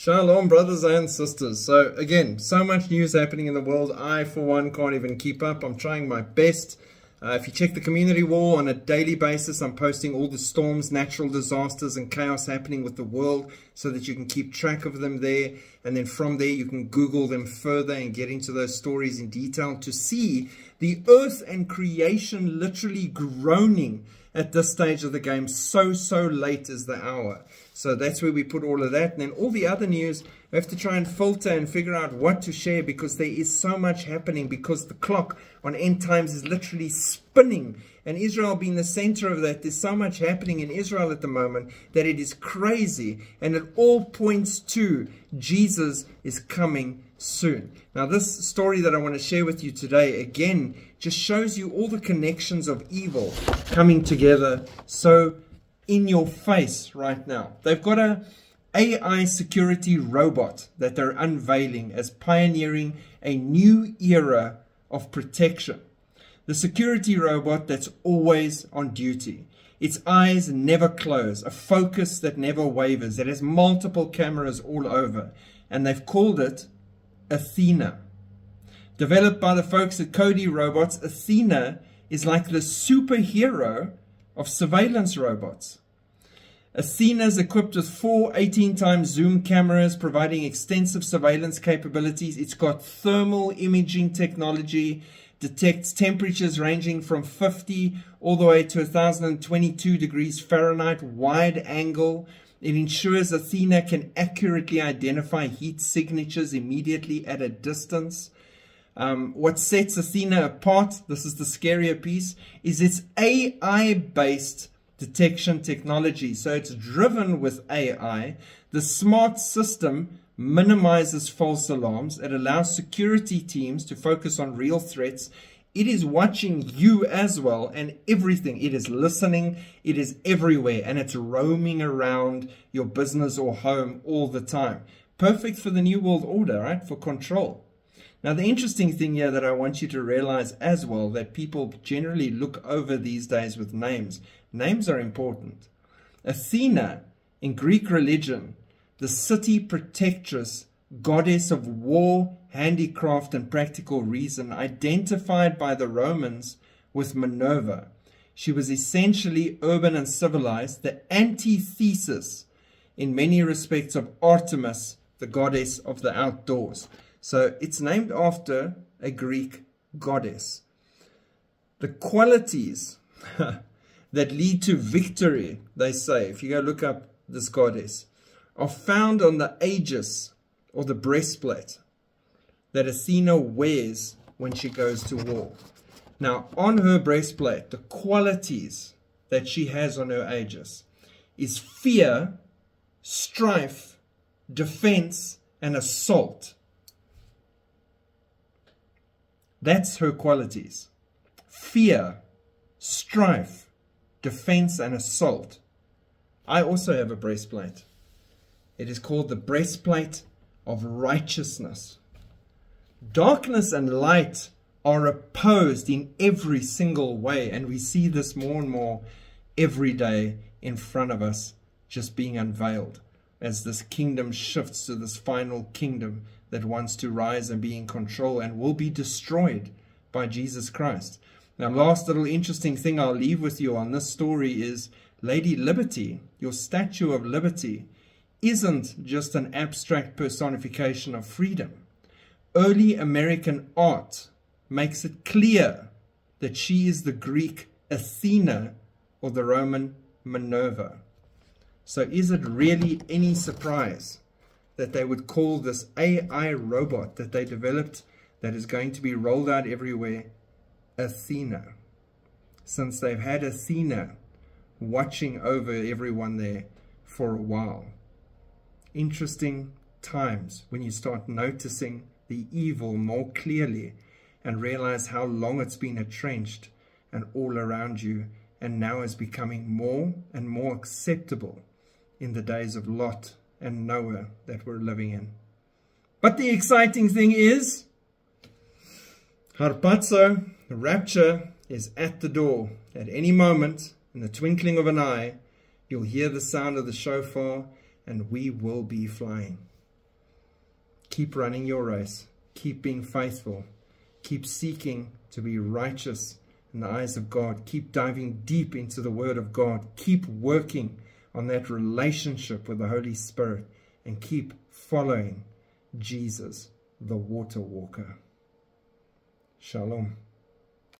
Shalom, brothers and sisters. So, again, so much news happening in the world. I, for one, can't even keep up. I'm trying my best. Uh, if you check the community wall on a daily basis, I'm posting all the storms, natural disasters, and chaos happening with the world so that you can keep track of them there. And then from there, you can Google them further and get into those stories in detail to see the earth and creation literally groaning at this stage of the game. So, so late is the hour. So that's where we put all of that. And then all the other news, we have to try and filter and figure out what to share because there is so much happening because the clock on end times is literally spinning. And Israel being the center of that, there's so much happening in Israel at the moment that it is crazy. And it all points to Jesus is coming soon. Now, this story that I want to share with you today, again, just shows you all the connections of evil coming together so in your face right now. They've got a AI security robot that they're unveiling as pioneering a new era of protection. The security robot that's always on duty. Its eyes never close, a focus that never wavers. It has multiple cameras all over, and they've called it Athena. Developed by the folks at Cody Robots, Athena is like the superhero of surveillance robots. Athena is equipped with four 18 times zoom cameras providing extensive surveillance capabilities. It's got thermal imaging technology, detects temperatures ranging from 50 all the way to 1022 degrees Fahrenheit, wide angle. It ensures Athena can accurately identify heat signatures immediately at a distance. Um, what sets Athena apart, this is the scarier piece, is its AI-based detection technology. So it's driven with AI. The smart system minimizes false alarms. It allows security teams to focus on real threats. It is watching you as well and everything. It is listening. It is everywhere and it's roaming around your business or home all the time. Perfect for the New World Order, right? For control. Now, the interesting thing here that I want you to realize as well that people generally look over these days with names. Names are important. Athena, in Greek religion, the city protectress, goddess of war, handicraft, and practical reason, identified by the Romans with Minerva. She was essentially urban and civilized, the antithesis in many respects of Artemis, the goddess of the outdoors. So it's named after a Greek goddess. The qualities that lead to victory, they say, if you go look up this goddess, are found on the aegis or the breastplate that Athena wears when she goes to war. Now, on her breastplate, the qualities that she has on her aegis is fear, strife, defense, and assault. That's her qualities. Fear, strife, defense, and assault. I also have a breastplate. It is called the breastplate of righteousness. Darkness and light are opposed in every single way, and we see this more and more every day in front of us, just being unveiled as this kingdom shifts to this final kingdom that wants to rise and be in control and will be destroyed by Jesus Christ. Now, last little interesting thing I'll leave with you on this story is Lady Liberty, your Statue of Liberty, isn't just an abstract personification of freedom. Early American art makes it clear that she is the Greek Athena or the Roman Minerva. So is it really any surprise that they would call this AI robot that they developed that is going to be rolled out everywhere Athena. Since they've had Athena watching over everyone there for a while. Interesting times when you start noticing the evil more clearly and realize how long it's been entrenched and all around you and now is becoming more and more acceptable in the days of Lot and Noah that we're living in. But the exciting thing is, Harpazo, the rapture, is at the door. At any moment, in the twinkling of an eye, you'll hear the sound of the shofar and we will be flying. keep running your race. Keep being faithful. Keep seeking to be righteous in the eyes of God. Keep diving deep into the Word of God. Keep working on that relationship with the Holy Spirit and keep following Jesus, the water walker. Shalom.